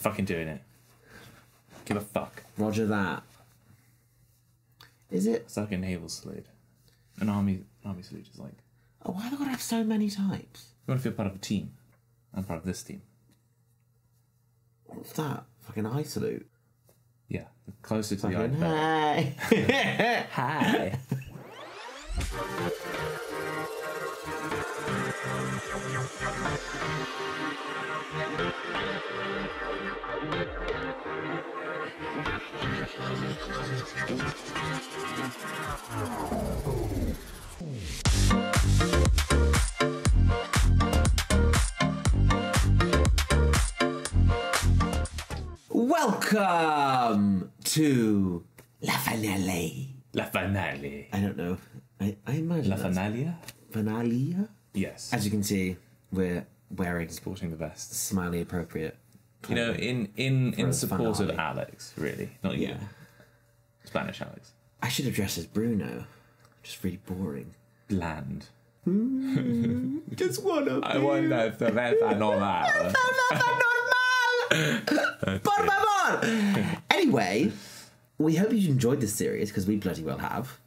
fucking doing it. Give a fuck. Roger that. Is it? It's like a naval salute. An army an army salute is like Oh, why have they got to have so many types? you want to feel part of a team. I'm part of this team. What's that? Fucking eye salute. Yeah, closer to the eye. Fucking the better. hey. Hi. Welcome to La Finale. La finale. I don't know. I, I imagine La that's finalia? finale. Yes. As you can see, we're wearing Sporting the vest, smiley appropriate. You know, in in in support of. Alex, really, not you. Yeah. Spanish Alex. I should have dressed as Bruno. Just really boring. Bland. Mm, just one of I wonder if the red are normal. Por favor! Anyway, we hope you enjoyed this series because we bloody well have.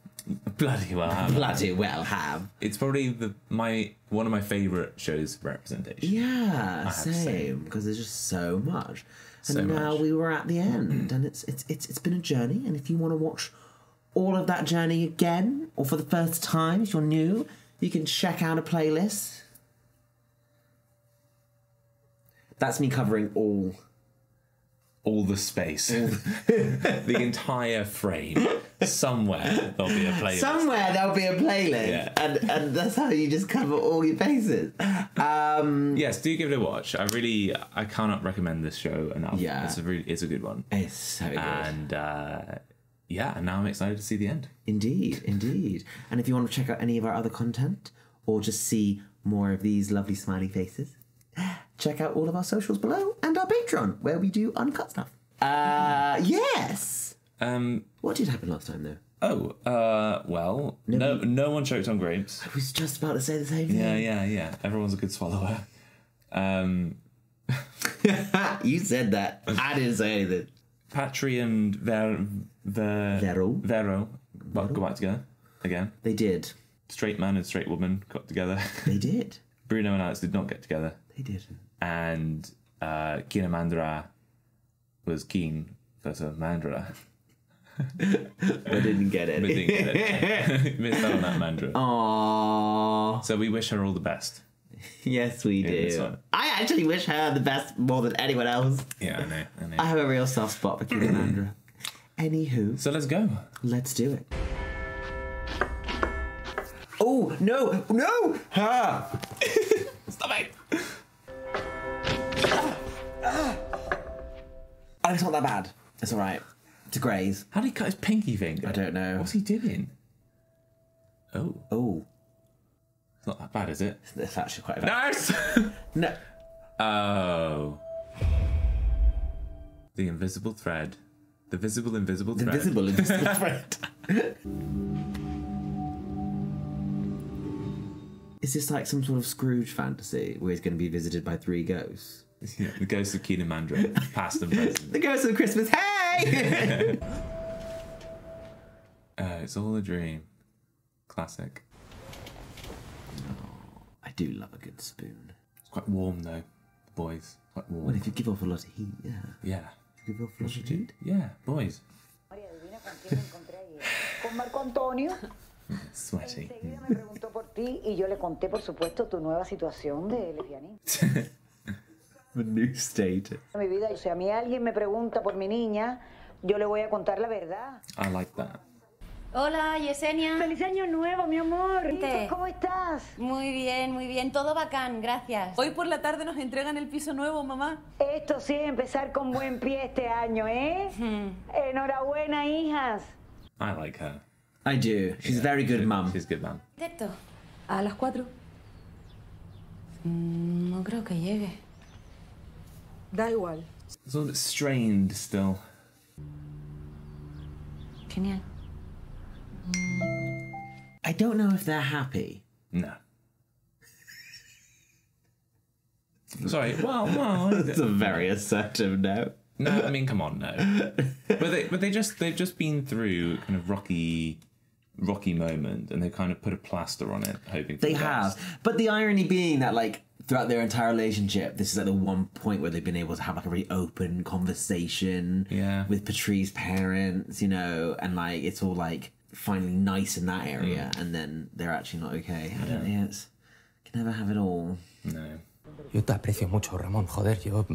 Bloody well. have Bloody well have. It's probably the my one of my favourite shows representation. Yeah, have to say. same. Because there's just so much. And So now much. we were at the end, and it's it's it's it's been a journey. And if you want to watch all of that journey again, or for the first time, if you're new, you can check out a playlist. That's me covering all. All the space, the entire frame. Somewhere there'll be a playlist. Somewhere there'll be a playlist, Yeah. and and that's how you just cover all your bases. Um, Yes, do give it a watch. I really, I cannot recommend this show enough. Yeah. it's a really, it's a good one. it's so good. And uh, yeah, and now I'm excited to see the end. Indeed, indeed. And if you want to check out any of our other content or just see more of these lovely smiley faces, check out all of our socials below and our Patreon where we do uncut stuff. Uh, yes. Um. What did happen last time though? Oh. Uh. Well. No. No one choked on grapes. I was just about to say the same Yeah. thing. Yeah. Yeah. Yeah. Everyone's a good swallower. Um. you said that. I didn't say anything. Patri and Ver, Ver, Vero. Vero well, go back together again. They did. Straight man and straight woman got together. They did. Bruno and Alex did not get together, They did. and uh, and Mandra was keen versus Mandra. I didn't get it. But didn't get it. Missed out on that Mandra. Aww. So we wish her all the best. Yes, we do. I actually wish her the best more than anyone else. Yeah, I know. I know. I have a real soft spot for Kilimandra. Anywho, so let's go. let's do it. Oh no, no! Ha! Stop it. Oh, it's not that bad. It's all right. To graze. How did he cut his pinky finger? I don't know. What's he doing? Oh, Oh, it's not that bad, is it? It's actually quite bad. Nurse. No. oh. The invisible thread. The visible invisible thread. Invisible, invisible friend. Is this like some sort of Scrooge fantasy where he's going to be visited by three ghosts? Yeah, the ghosts of Keenan Mandra, past and present. The ghosts of Christmas. Hey! Uh, it's all a dream. Classic. I do love a good spoon. It's quite warm though. The boys. Quite warm. Well, if you give off a lot of heat, yeah. Yeah. Give off a lot of heat. Yeah, boys. María, adivina con me. Con Marco Antonio. Sweaty. Enseguida me preguntó por ti y yo le conté, por supuesto, tu nueva situación de lesbianismo. The new status. Mi vida, o sea, a mí alguien me pregunta por mi niña, yo le voy a contar la verdad. I like that. Hola, Yesenia. ¡Feliz año nuevo, mi amor! ¿Cómo estás? Muy bien, muy bien. Todo bacán, gracias. Hoy por la tarde nos entregan el piso nuevo, mamá. Esto sí, empezar con buen pie este año, ¿eh? Enhorabuena, hijas. I like her. I do. She's a very good mum. She's a good mum. Perfecto. A las cuatro. Mm, No creo que llegue. Da igual. It's a little bit strained still. Genial. I don't know if they're happy. No. Sorry. Well, well. That's a very assertive no. No, I mean, come on, no. But they, but they just they've just been through kind of rocky, rocky moment, and they kind of put a plaster on it, hoping for They the have. But the irony being that, like, throughout their entire relationship, this is like the one point where they've been able to have like a really open conversation Yeah. with Patrice's parents, you know, and like it's all like finally nice in that area, Mm. and then they're actually not okay. I don't know. It's can never have it all. No. Yo te aprecio mucho, Ramón. Joder, yo.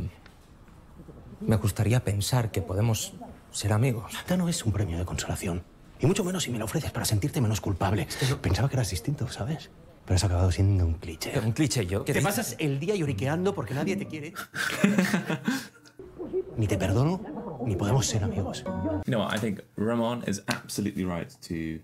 Me gustaría pensar que podemos ser amigos. Esta no es un premio de consolación. Y mucho menos si me lo ofreces para sentirte menos culpable. Pensaba que eras distinto, ¿sabes? Pero has acabado siendo un cliché. Un cliché, yo. ¿Qué Te dices? pasas el día lloriqueando porque nadie te quiere. ni te perdono, ni podemos ser amigos. You know what? I think Ramon is absolutely right to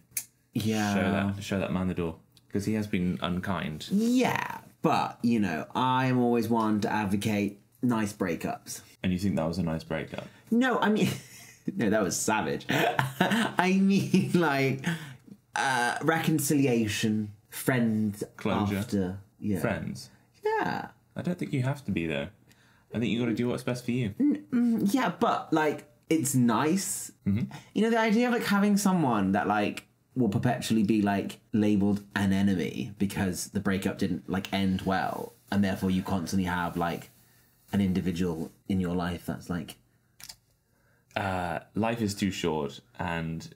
Yeah. show that show that man the door because he has been unkind. Yeah, but you know, I'm always one to advocate nice breakups. And you think that was a nice breakup? No, I mean, no, that was savage. I mean, like uh, reconciliation, friends Closure. after, yeah, Friends. yeah, I don't think you have to be though. I think you got to do what's best for you. yeah. But like, it's nice. You know, the idea of like having someone that like will perpetually be like labeled an enemy because the breakup didn't like end well, and therefore you constantly have like an individual in your life that's like Uh, life is too short, and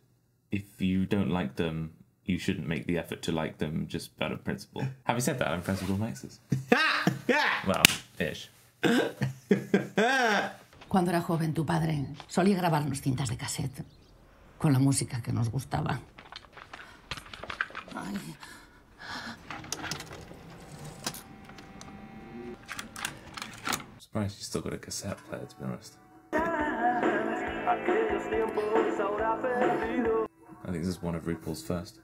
if you don't like them, you shouldn't make the effort to like them just out of principle. Having said that, I'm friends with all Maxes. well, ish. Cuando era joven, tu padre solía grabarnos cintas de cassette con la música que nos gustaba. Ay, Surprised you still got a cassette player, to be honest. I think this is one of RuPaul's first.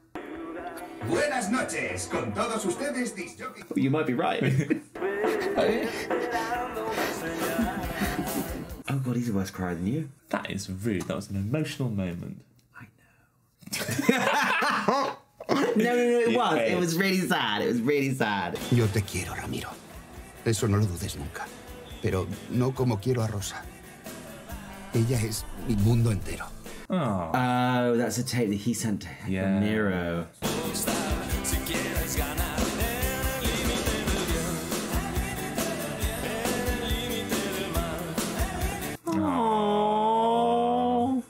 Buenas noches, con todos ustedes, disc jockey. You might be right. oh god, he's a worse crier than you. That is rude. That was an emotional moment. I know. no, no, no, it was. Yeah. It was really sad. It was really sad. Yo te quiero, Ramiro. Eso no lo dudes nunca. Pero no como quiero a Rosa. Ella es mi mundo entero. Oh, Oh, that's a tape that he sent to Yeah. Nero. Oh.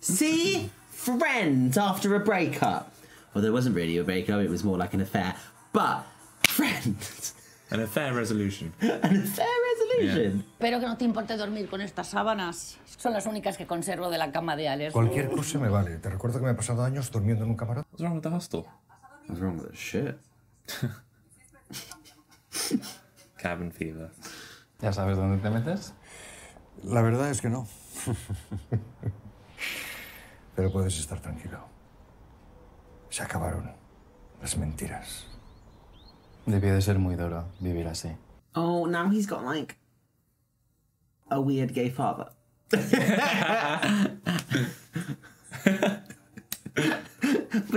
See? Friends after a breakup. Well, there wasn't really a breakup, it was more like an affair. But friends. and a fair resolution. An affair resolution. Espero que no te importe dormir con estas sábanas. Son las únicas que conservo de la cama de Alex. Cualquier cosa me vale. Te recuerdo que me he pasado años durmiendo en un camarote. What's wrong with the hostel? What's wrong with that shit? Cabin fever. ¿Ya sabes dónde te metes? La verdad es que no. Pero puedes estar tranquilo. Se acabaron las mentiras. Debió de ser muy duro vivir así. Oh, now he's got like a weird gay father. but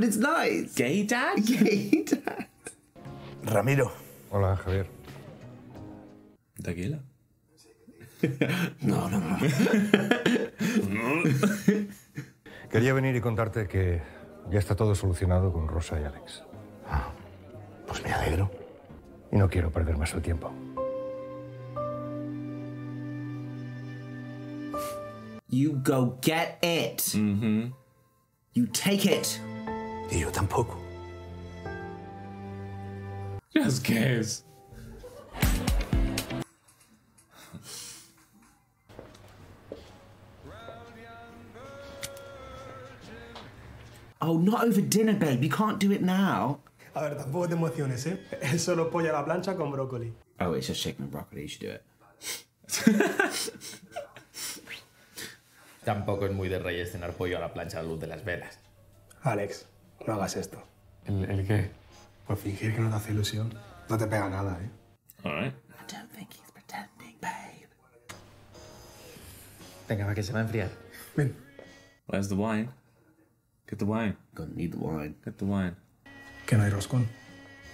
it's nice. Gay dad? Gay dad. Ramiro. Hola, Javier. Tequila. No, no, no. Quería venir y contarte que ya está todo solucionado con Rosa y Alex. Pues me alegro. Y no quiero perder más el tiempo. You go get it. Mm-hmm. You take it. Y yo tampoco. Just cares. Oh, not over dinner, babe. You can't do it now. A ver, tampoco te emociones, ¿eh? Es solo pollo a la plancha con brócoli. Oh, it's just chicken and broccoli. You should do it. Tampoco es muy de reyes cenar pollo a la plancha a la luz de las velas. Alex, no hagas esto. ¿El, el qué? Por fingir que no te hace ilusión, no te pega nada, ¿eh? Right. I don't think he's pretending, babe. Venga, va, que se va a enfriar. Ven. Where's the wine? Get the wine. Gonna need the wine. Get the wine. Que no hay roscón.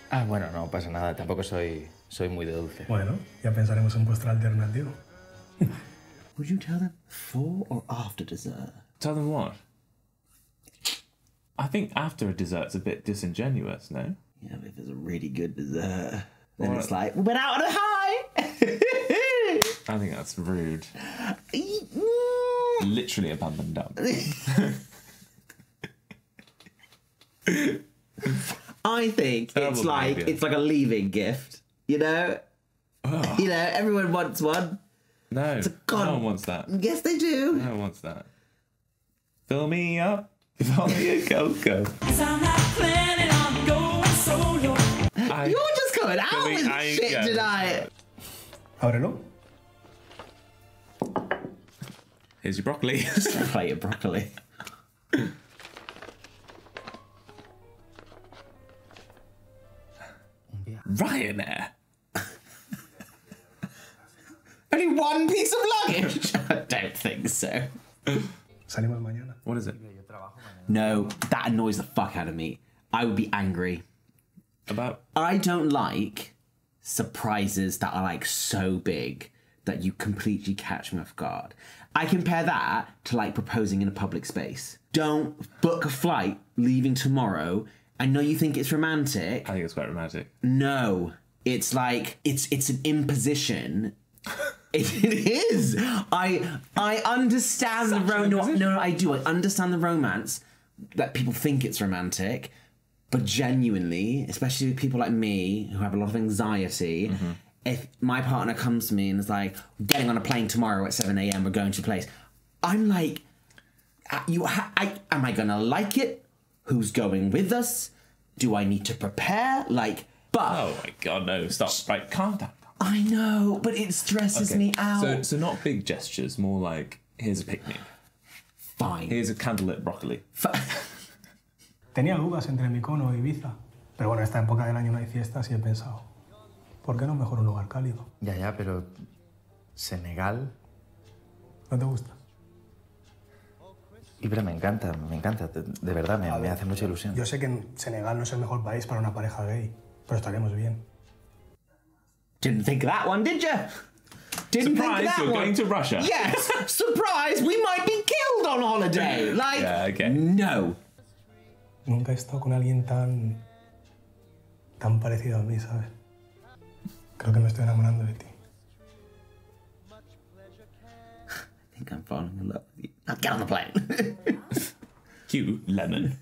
Ah, bueno, no pasa nada. Tampoco soy Soy muy de dulce. Bueno, ya pensaremos en vuestra alternativa. Would you tell them before or after dessert? Tell them what? I think after a dessert's a bit disingenuous, no? Yeah, but if it's a really good dessert, then it's like, we went out on a high! I think that's rude. Literally a bum and dump. I think Terrible it's like behaviour. it's like a leaving gift. You know? You know, everyone wants one. No, god- no one wants that. Yes, they do. No one wants that. Fill me up. Fill me a cocoa. I- You're just coming out Can we- with I- shit yeah. tonight. Ábrelo. Here's your broccoli. Plate of broccoli. Ryanair. Only one piece of luggage? I don't think so. Salimos mañana. What is it? No, that annoys the fuck out of me. I would be angry. About? I don't like surprises that are like so big that you completely catch me off guard. I compare that to like proposing in a public space. Don't book a flight leaving tomorrow. I know you think it's romantic. I think it's quite romantic. No, it's like it's it's an imposition. It, it is. I I understand the ro- no, no I do. I understand the romance that people think it's romantic, but genuinely, especially with people like me who have a lot of anxiety, if my partner comes to me and is like, "Getting on a plane tomorrow at seven a.m. We're going to a place," I'm like, uh, "You, ha- I, am I gonna like it? Who's going with us? Do I need to prepare? Like, but Oh my god, no! Stop! Right, calm down. I know, but it stresses Okay. me out. So, so not big gestures, more like here's a picnic. Fine. Here's a candlelit broccoli. Tenía dudas entre Mykonos y Ibiza. Pero bueno, esta época del año no hay fiestas y he pensado, ¿por qué no mejor un lugar cálido? Ya, ya, pero. Senegal. ¿No te gusta? Ibra, me encanta, me encanta. De, de verdad, me, me hace mucha ilusión. Yo sé que Senegal no es el mejor país para una pareja gay, pero estaremos bien. Didn't think of that one, did you? Didn't think of Surprise, that you're one. going to Russia. Yes, surprise, we might be killed on holiday. Like, Yeah, okay. no. Nunca he estado con alguien tan. tan parecido a mí, ¿sabes? Creo que me estoy enamorando de ti. I think I'm falling in love with you. Now get on the plane. Cue lemon.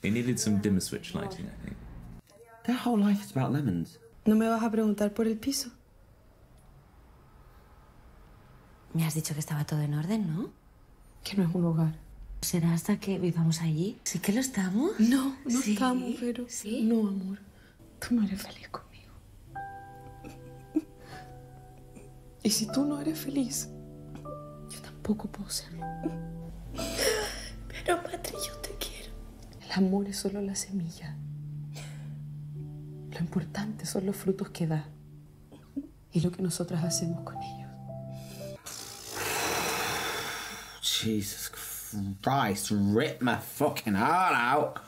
they needed some dimmer switch lighting, I think. Their whole life is about lemons. ¿No me vas a preguntar por el piso? Me has dicho que estaba todo en orden, ¿no? Que no es un hogar. ¿Será hasta que vivamos allí? ¿Sí que lo estamos? No, no Sí, estamos, pero... sí. No, amor. Tú no eres feliz conmigo. Y si tú no eres feliz, yo tampoco puedo serlo. Pero, Patri, yo te quiero. El amor es solo la semilla. Lo importante son los frutos que da. Y lo que nosotras hacemos con ellos. Jesus Christ, rip my fucking heart out.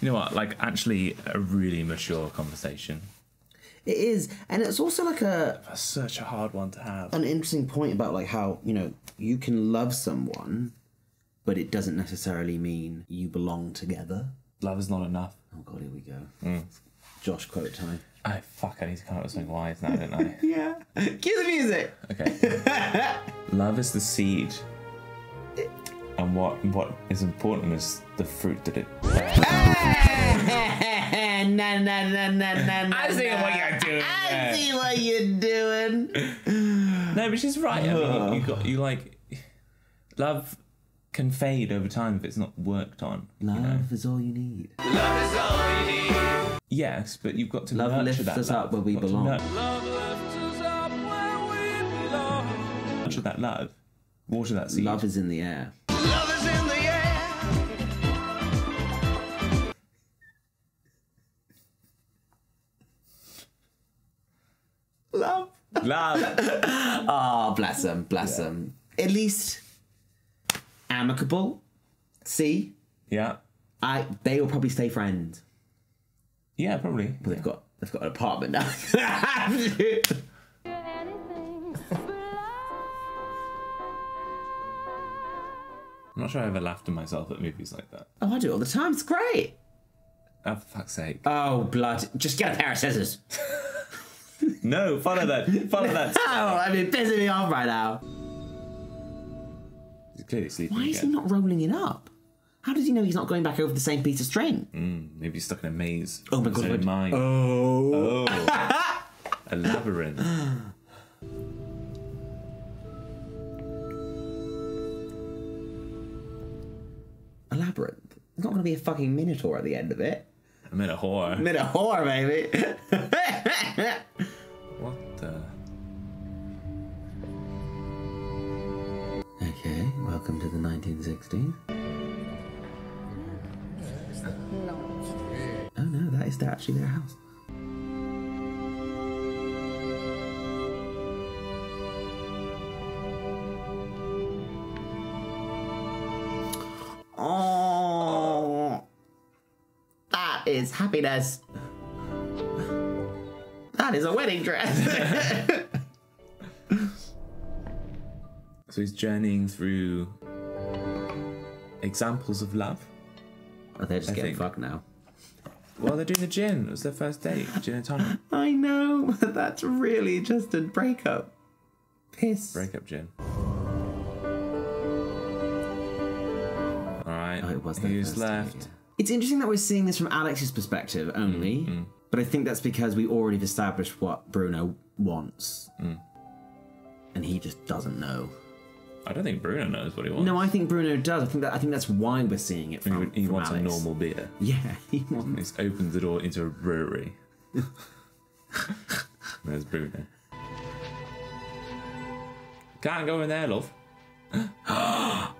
You know what? Like, actually, a really mature conversation. It is, and it's also like a That's such a hard one to have. an interesting point about like how you know you can love someone, but it doesn't necessarily mean you belong together. Love is not enough. Oh god, here we go. Mm. Josh quote time. I fuck. I need to come up with something wise now, don't I? Yeah. Cue the music. Okay. Love is the seed, and what what is important is the fruit that it. na na na na na na. I see what you're doing I there. see what you're doing. No, but she's right. I mean, you, you got you like love can fade over time if it's not worked on. you Love know? is all you need. Yes, but you've got to Love nurture lifts that us love. To us up where we Got to belong. Nurture that love. Water that seed. Love is in the air. Love. Is in the air. love. love Oh, bless them, bless them. At least amicable. See, yeah. I they will probably stay friends. Yeah, probably. Well, they've got they've got an apartment now. I'm not sure I ever laughed at myself at movies like that. oh, I do all the time. It's great. Oh, for fuck's sake. Oh, blood! Just get a pair of scissors. No, follow that. Follow that. Oh, I mean, pissing me off right now. He's clearly sleeping Why is he not rolling it up? How does he know he's not going back over the same piece of string? Mm, maybe he's stuck in a maze. Oh my God, own Mind. Oh. Oh. a labyrinth. A labyrinth. There's not going to be a fucking minotaur at the end of it. I'm in a whore. Minotaur, baby. welcome to the 1960s. Oh no, that is actually their house. Oh, that is happiness. That is a wedding dress. So he's journeying through examples of love. oh, they're just I getting think. fucked now. Well, they're doing the gin. It was their first date. Gin and tonic. I know, but that's really just a breakup. Piss. Breakup gin. All right. Oh, it was Who's date, left? yeah. It's interesting that we're seeing this from Alex's perspective only, Mm-hmm. but I think that's because we already established what Bruno wants. Mm. And he just doesn't know. I don't think Bruno knows what he wants. No, I think Bruno does. I think that I think that's why we're seeing it He, from, he from wants a normal beer. Yeah, he wants. He just opens the door into a brewery. There's Bruno. Can't go in there, love.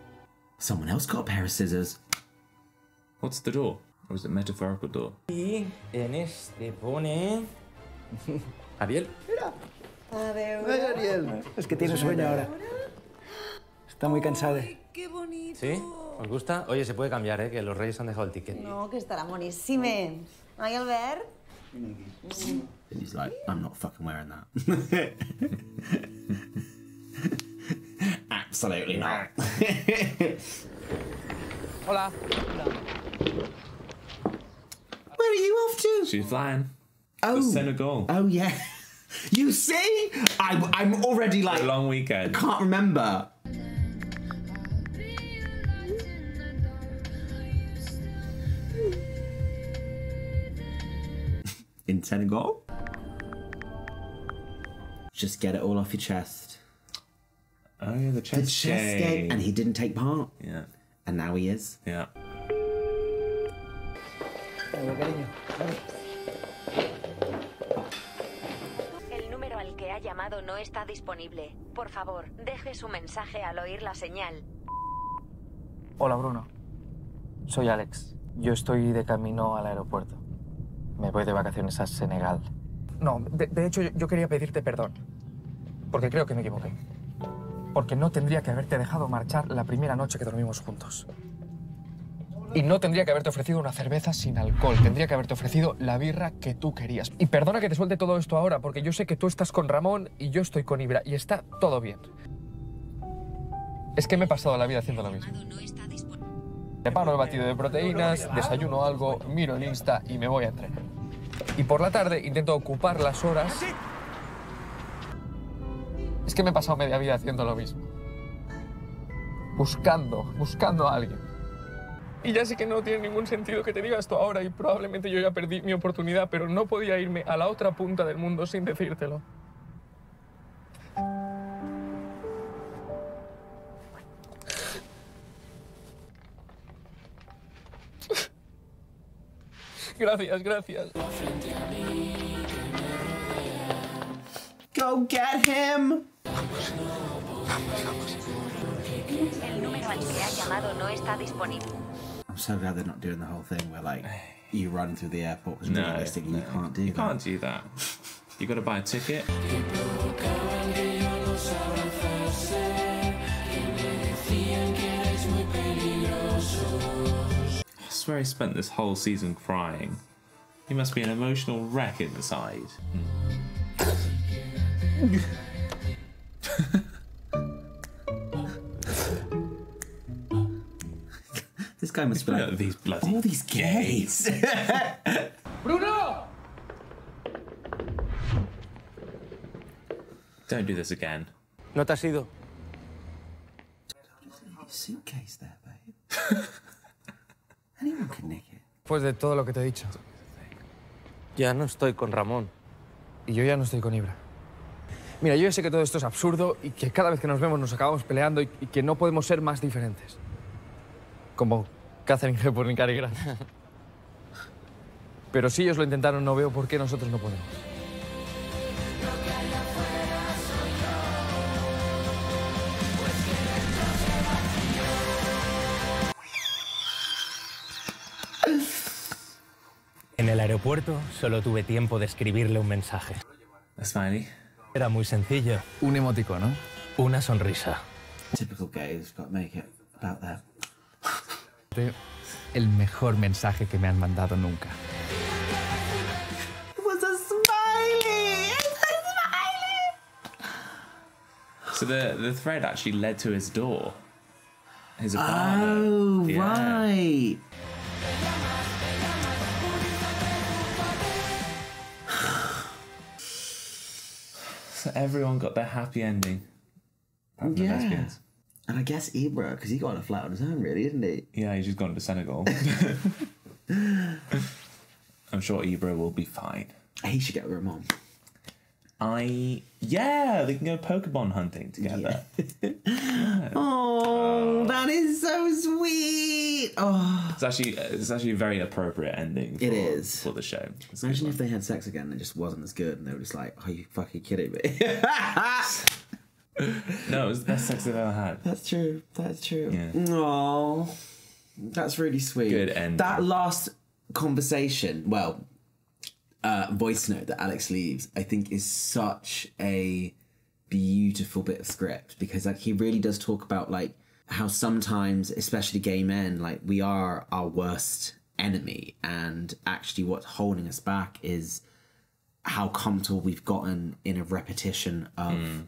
Someone else got a pair of scissors. What's the door? Or is it metaphorical door? Y en este pone. Ariel. Ariel. Es que tiene sueño ahora. Está muy cansada. Que bonito. ¿Sí? ¿Os gusta? Oye, se puede cambiar, ¿eh? Que los reyes han dejado el ticket. No, que estarà boníssim. Oi, Albert? And he's like, I'm not fucking wearing that. Absolutely not. Hola. Where are you off to? She's flying. Oh. To Senegal. Oh yeah. You see? I'm I'm already like A long weekend. can't remember. In Senegal? Just get it all off your chest. Oh yeah, the The chess, chess game. And he didn't take part. Yeah. And now he is. Yeah. El número al que ha llamado no está disponible. Por favor, deje su mensaje al oír la señal. Hola Bruno, soy Alex. Yo estoy de camino al aeropuerto. Me voy de vacaciones a Senegal. No, de, hecho yo, yo quería pedirte perdón. Porque creo que me equivoqué. Porque no tendría que haberte dejado marchar la primera noche que dormimos juntos. Y no tendría que haberte ofrecido una cerveza sin alcohol. Tendría que haberte ofrecido la birra que tú querías. Y perdona que te suelte todo esto ahora, porque yo sé que tú estás con Ramón y yo estoy con Ibra. Y está todo bien. Es que me he pasado la vida haciendo lo mismo. Preparo el batido de proteínas, desayuno algo, miro el Insta y me voy a entrenar. Y por la tarde intento ocupar las horas. Es que me he pasado media vida haciendo lo mismo. Buscando, buscando a alguien. Y ya sé que no tiene ningún sentido que te diga esto ahora y probablemente yo ya perdí mi oportunidad, pero no podía irme a la otra punta del mundo sin decírtelo. Gracias, gracias. Go get him! El número al que ha llamado no está disponible. I'm so glad they're not doing the whole thing where like you run through the airport because No, realistically you can't do You that. can't do that. You got to buy a ticket. swear I spent this whole season crying He must be an emotional wreck inside. This guy must be Look like, at these bloody all these gays. ¡Bruno! Don't do this again. ¿No te has ido? Suitcase there, babe. Pues de todo lo que te he dicho. Ya no estoy con Ramón. Y yo ya no estoy con Ibra. Mira, yo ya sé que todo esto es absurdo y que cada vez que nos vemos nos acabamos peleando y, y que no podemos ser más diferentes. Como Catherine Hepburn y Cary Grant. Pero si ellos lo intentaron, no veo por qué nosotros no podemos. Aeropuerto solo tuve tiempo de escribirle un mensaje. Smiley. Era muy sencillo. Un emoticono. Una sonrisa. Typical gays, to make it about that. El mejor mensaje que me han mandado nunca. It was a smiley! It's a smiley! So the the thread actually led to his door. His apartment. Oh, Yeah. right. So everyone got their happy ending. Apart from the Yeah. lesbians. And I guess Ibra, because he got on a flight on his own, really, didn't he? Yeah, he's just gone to Senegal. I'm sure Ibra will be fine. He should get with Ramon. I yeah, they can go Pokemon hunting together. Oh, oh, that is so sweet. Oh, It's actually it's actually a very appropriate ending. For, It is. for the show. It's imagine if they had sex again and it just wasn't as good, and they were just like, "Are you fucking kidding me?" No, it was the best sex I've ever had. That's true. That's true. Yeah. Oh, that's really sweet. Good ending. That last conversation, well, uh, voice note that Alex leaves, I think is such a beautiful bit of script because like he really does talk about like how sometimes, especially gay men, like we are our worst enemy, and actually what's holding us back is how comfortable we've gotten in a repetition of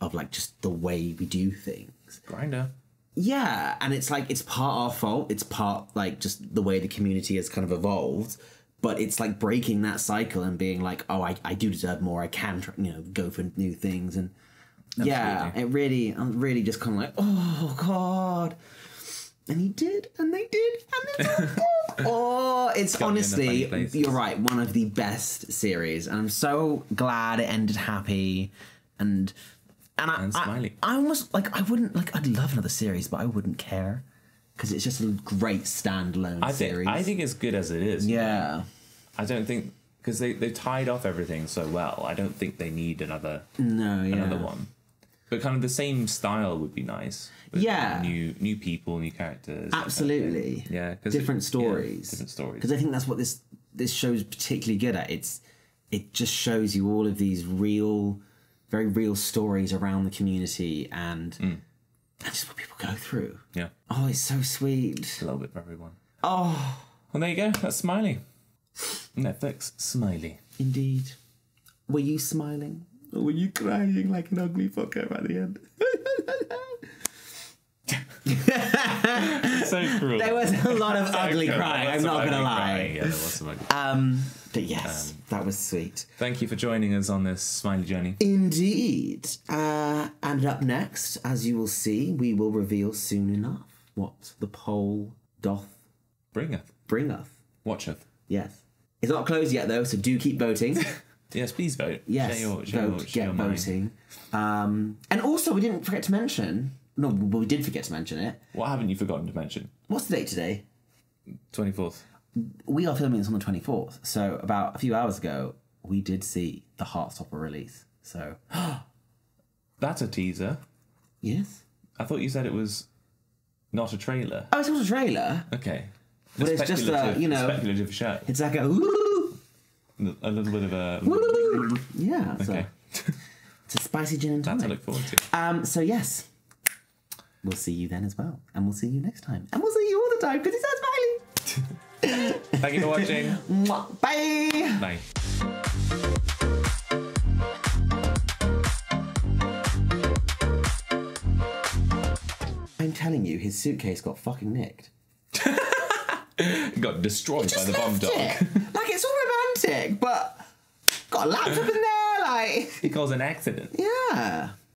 of like just the way we do things. Grindr. Yeah, and it's like it's part our fault. It's part like just the way the community has kind of evolved. But it's like breaking that cycle and being like, oh, I, I do deserve more. I can, try, you know, go for new things. And yeah, it really, I'm really just kind of like, oh god. And he did, and they did, and it's all oh, it's Got me in a funny honestly, you're right, one of the best series, and I'm so glad it ended happy. And and I, And I- smiley. I, almost like I wouldn't like I'd love another series, but I wouldn't care because it's just a great standalone I think series. I think it's good as it is. Yeah. I don't think because they they tied off everything so well. I don't think they need another no, yeah. another one. But kind of the same style would be nice. with Yeah. New new people, new characters. that kind of. Absolutely. Yeah. 'cause different it- yeah, stories. different stories. Because I think that's what this this show's particularly good at. It's it just shows you all of these real, very real stories around the community and mm. And just what people go through. Yeah. Oh, it's so sweet. A little bit for everyone. Oh, Well, there you go. That's Smiley. Netflix Smiley. indeed. Were you smiling? Or were you crying like an ugly fucker at the end? so cruel. There was a lot of So ugly crying, I'm not gonna lie. Yeah, there was some ugly. Um, but yes, that was sweet. Thank you for joining us on this Smiley journey. Indeed. Uh, and up next, as you will see, we will reveal soon enough what the poll doth Bringeth. bringeth. Watcheth. Yes. It's not closed yet, though, so do keep voting. Yes, please vote. yes, your, vote, your, get voting. Um, and also, we didn't forget to mention. No, well, we did forget to mention it. What haven't you forgotten to mention? What's the date today? 24th. We are filming this on the 24th. So, about a few hours ago, we did see the Heartstopper release. So, That's a teaser. yes. I thought you said it was not a trailer. Oh, it's not a trailer. Okay. But it's just a, you know- speculative show. It's like a. A little bit of a. yeah. So Okay. it's a spicy gin and tonic. look forward to. Um, so yes, we'll see you then as well, and we'll see you next time, and we'll see you all the time because it's so smiley. Thank you for watching. Bye. Bye. I'm telling you, his suitcase got fucking nicked. Got destroyed by the bomb left dog. it. Like it's all romantic, but got a laptop in there. Like He calls an accident. yeah.